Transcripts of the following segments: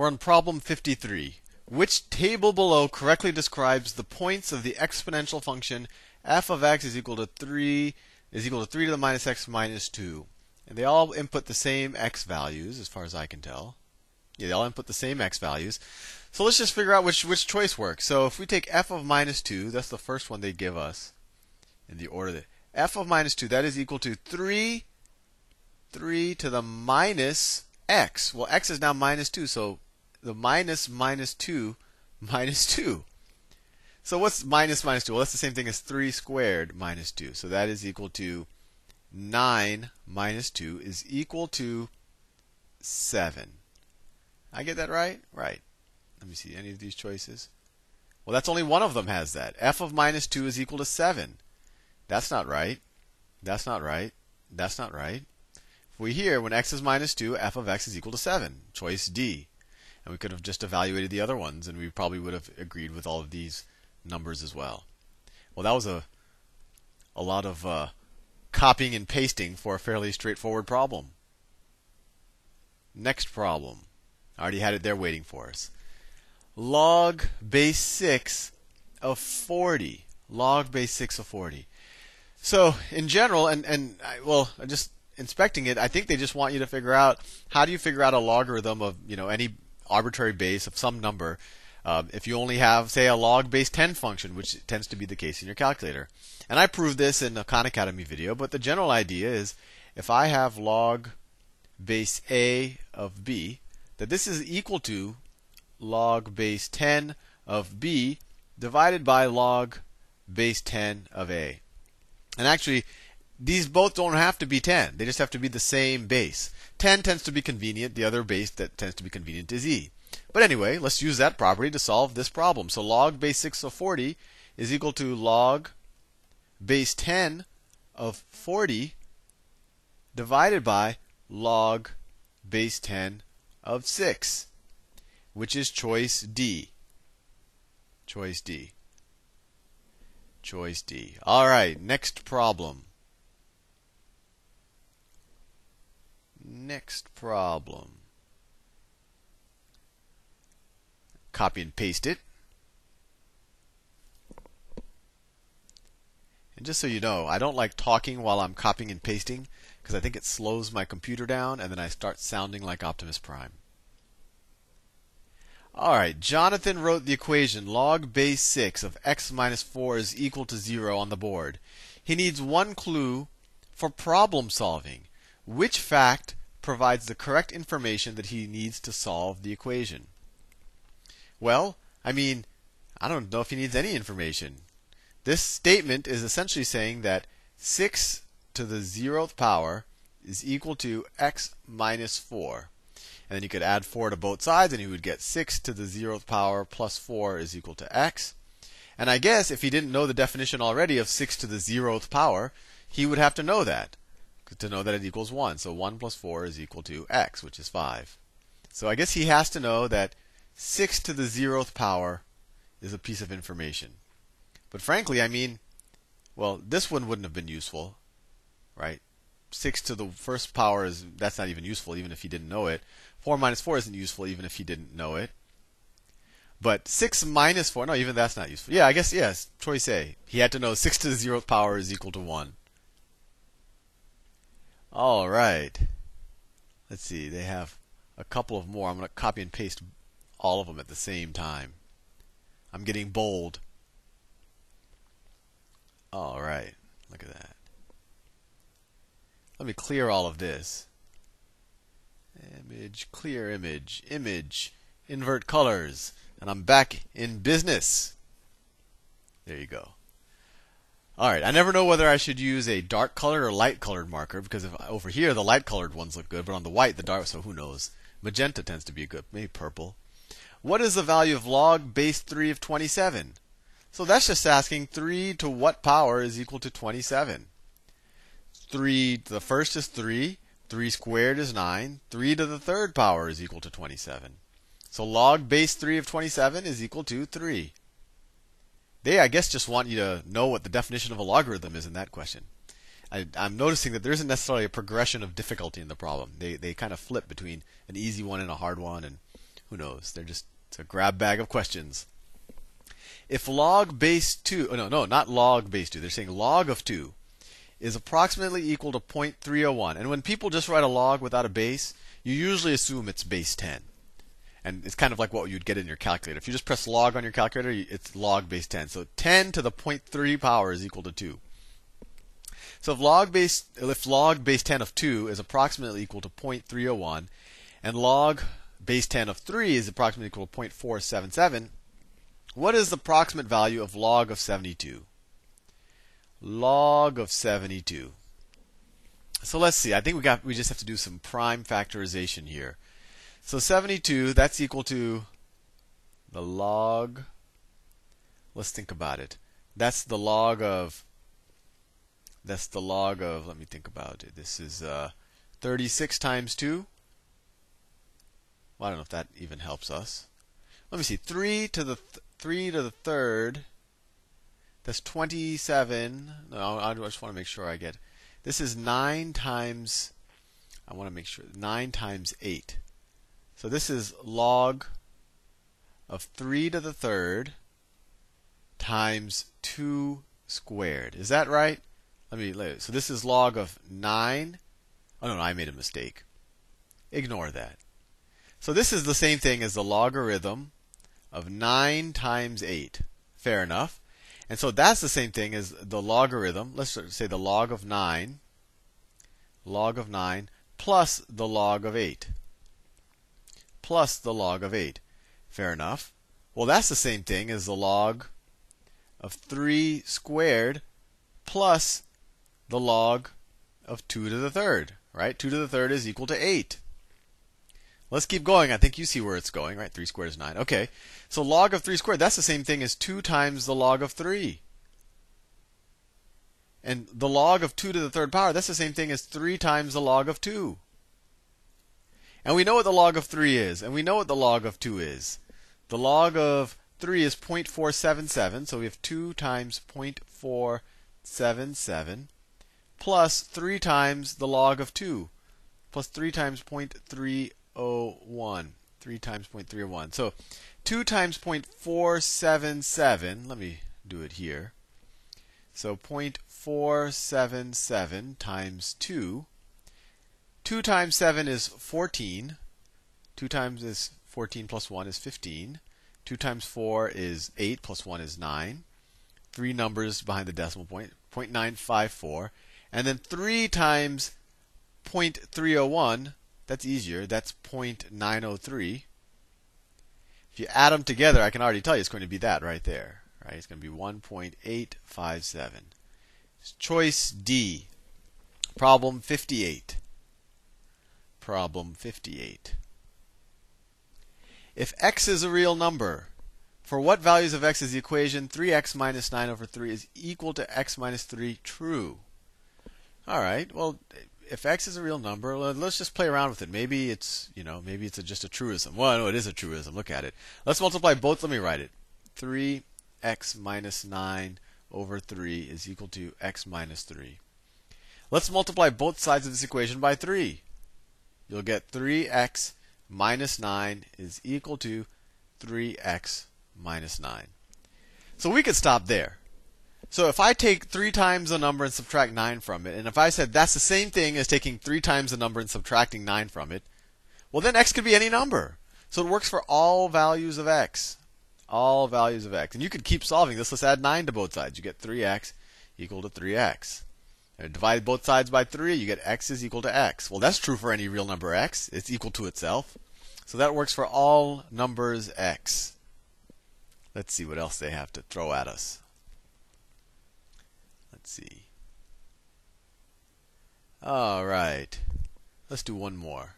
We're on problem 53. Which table below correctly describes the points of the exponential function f of x is equal to 3 is equal to 3 to the minus x minus 2? And they all input the same x values, as far as I can tell. Yeah, they all input the same x values. So let's just figure out which, which choice works. So if we take f of minus 2, that's the first one they give us in the order that f of minus 2, that is equal to 3, 3 to the minus x. Well, x is now minus 2, so the minus minus 2 minus 2. So what's minus minus 2? Well, that's the same thing as 3 squared minus 2. So that is equal to 9 minus 2 is equal to 7. I get that right? Right. Let me see any of these choices. Well, that's only one of them has that. f of minus 2 is equal to 7. That's not right. That's not right. That's not right. If we here, when x is minus 2, f of x is equal to 7. Choice D. And we could have just evaluated the other ones, and we probably would have agreed with all of these numbers as well. Well, that was a a lot of uh, copying and pasting for a fairly straightforward problem. Next problem. I already had it there waiting for us. Log base 6 of 40. Log base 6 of 40. So, in general, and, and I, well, just inspecting it, I think they just want you to figure out how do you figure out a logarithm of you know any arbitrary base of some number. Um, if you only have, say, a log base 10 function, which tends to be the case in your calculator. And I proved this in a Khan Academy video, but the general idea is if I have log base a of b, that this is equal to log base 10 of b divided by log base 10 of a. And actually, these both don't have to be 10. They just have to be the same base. 10 tends to be convenient. The other base that tends to be convenient is e. But anyway, let's use that property to solve this problem. So log base 6 of 40 is equal to log base 10 of 40 divided by log base 10 of 6, which is choice D. Choice D. Choice D. All right, next problem. Next problem. Copy and paste it. And just so you know, I don't like talking while I'm copying and pasting because I think it slows my computer down and then I start sounding like Optimus Prime. All right, Jonathan wrote the equation log base 6 of x minus 4 is equal to 0 on the board. He needs one clue for problem solving. Which fact provides the correct information that he needs to solve the equation? Well, I mean, I don't know if he needs any information. This statement is essentially saying that 6 to the zeroth power is equal to x minus 4. And then you could add 4 to both sides, and you would get 6 to the zeroth power plus 4 is equal to x. And I guess if he didn't know the definition already of 6 to the zeroth power, he would have to know that to know that it equals 1. So 1 plus 4 is equal to x, which is 5. So I guess he has to know that 6 to the zeroth power is a piece of information. But frankly, I mean, well, this one wouldn't have been useful, right? 6 to the first power is that's not even useful even if he didn't know it. 4 minus 4 isn't useful even if he didn't know it. But 6 minus 4, no, even that's not useful. Yeah, I guess, yes, choice A. He had to know 6 to the zeroth power is equal to 1. All right. Let's see, they have a couple of more. I'm going to copy and paste all of them at the same time. I'm getting bold. All right, look at that. Let me clear all of this. Image, clear image, image, invert colors, and I'm back in business. There you go. All right, I never know whether I should use a dark colored or light colored marker because if over here the light colored ones look good, but on the white the dark. So who knows? Magenta tends to be good, maybe purple. What is the value of log base 3 of 27? So that's just asking 3 to what power is equal to 27? 3 to the first is 3, 3 squared is 9, 3 to the third power is equal to 27. So log base 3 of 27 is equal to 3. They, I guess, just want you to know what the definition of a logarithm is in that question. I, am noticing that there isn't necessarily a progression of difficulty in the problem. They, they kind of flip between an easy one and a hard one, and Who knows? They're just a grab bag of questions. If log base 2, oh no, no, not log base 2. They're saying log of 2 is approximately equal to 0.301. And when people just write a log without a base, you usually assume it's base 10. And it's kind of like what you'd get in your calculator. If you just press log on your calculator, it's log base 10. So 10 to the 0.3 power is equal to 2. So if log base if log base 10 of 2 is approximately equal to 0.301 and log base 10 of 3 is approximately equal to 0.477, what is the approximate value of log of 72? Log of 72. So let's see. I think we got we just have to do some prime factorization here. So 72, that's equal to the log. Let's think about it. That's the log of. That's the log of. Let me think about it. This is uh, 36 times 2. Well, I don't know if that even helps us. Let me see. 3 to the th- 3 to the third. That's 27. No, I just want to make sure I get. This is 9 times. I want to make sure. 9 times 8. So this is log of 3 to the third times 2 squared. Is that right? Let me, let so this is log of 9. Oh no, no, I made a mistake. Ignore that. So this is the same thing as the logarithm of 9 times 8. Fair enough. And so that's the same thing as the logarithm. Let's say the log of 9, log of 9, plus the log of 8 plus the log of 8. Fair enough. Well, that's the same thing as the log of 3 squared plus the log of 2 to the third, right? 2 to the third is equal to 8. Let's keep going. I think you see where it's going, right? 3 squared is 9. Okay. So log of 3 squared, that's the same thing as 2 times the log of 3. And the log of 2 to the third power, that's the same thing as 3 times the log of 2. And we know what the log of 3 is, and we know what the log of 2 is. The log of 3 is 0.477, so we have 2 times 0.477 plus 3 times the log of 2 plus 3 times 0.301. 3 times 0.301. So 2 times 0.477, let me do it here. So 0.477 times 2 2 times 7 is 14. 2 times is 14 plus 1 is 15. 2 times 4 is 8 plus 1 is 9. Three numbers behind the decimal point, 0.954. And then 3 times 0.301, that's easier, that's 0.903. If you add them together, I can already tell you it's going to be that right there. Right? It's going to be 1.857. Choice D. Problem 58 problem 58. If x is a real number, for what values of x is the equation 3x minus 9 over 3 is equal to x minus 3 true? All right. Well, if x is a real number, let's just play around with it. Maybe it's, you know, maybe it's a, just a truism. Well, no, it is a truism. Look at it. Let's multiply both. Let me write it. 3x minus 9 over 3 is equal to x minus 3. Let's multiply both sides of this equation by 3 you'll get 3x minus 9 is equal to 3x minus 9. So we could stop there. So if I take 3 times a number and subtract 9 from it, and if I said that's the same thing as taking 3 times a number and subtracting 9 from it, well then x could be any number. So it works for all values of x. All values of x. And you could keep solving this. Let's add 9 to both sides. You get 3x equal to 3x. Divide both sides by 3, you get x is equal to x. Well, that's true for any real number x. It's equal to itself. So that works for all numbers x. Let's see what else they have to throw at us. Let's see. All right. Let's do one more.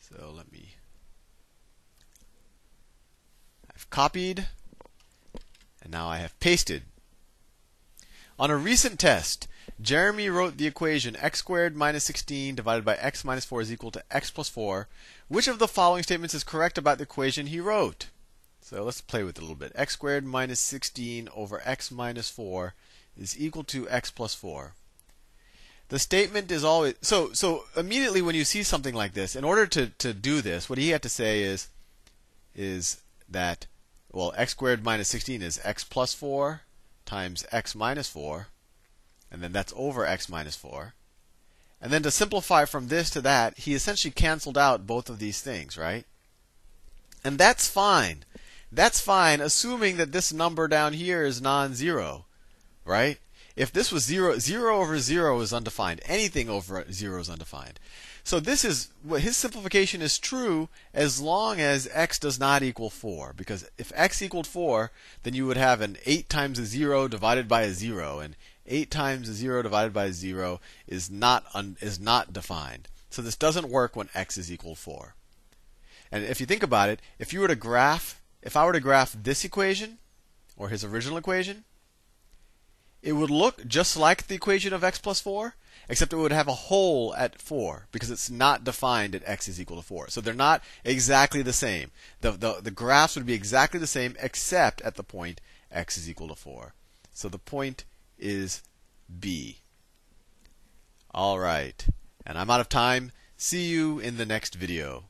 So let me. I've copied, and now I have pasted. On a recent test, Jeremy wrote the equation x squared minus 16 divided by x minus 4 is equal to x plus 4. Which of the following statements is correct about the equation he wrote? So let's play with it a little bit. x squared minus 16 over x minus 4 is equal to x plus 4. the statement is always so so immediately when you see something like this, in order to, to do this, what he had to say is is that well x squared minus 16 is x plus 4 times x minus 4, and then that's over x minus 4. And then to simplify from this to that, he essentially canceled out both of these things, right? And that's fine. That's fine, assuming that this number down here is non-zero, right? If this was zero, zero over zero is undefined. Anything over zero is undefined. So this is his simplification is true as long as x does not equal 4. Because if x equaled 4, then you would have an 8 times a 0 divided by a 0. And 8 times a 0 divided by a 0 is not, un, is not defined. So this doesn't work when x is equal 4. And if you think about it, if you were to graph, if I were to graph this equation, or his original equation, it would look just like the equation of x plus 4, except it would have a hole at 4 because it's not defined at x is equal to 4. So they're not exactly the same. The, the, the graphs would be exactly the same except at the point x is equal to 4. So the point is B. All right. And I'm out of time. See you in the next video.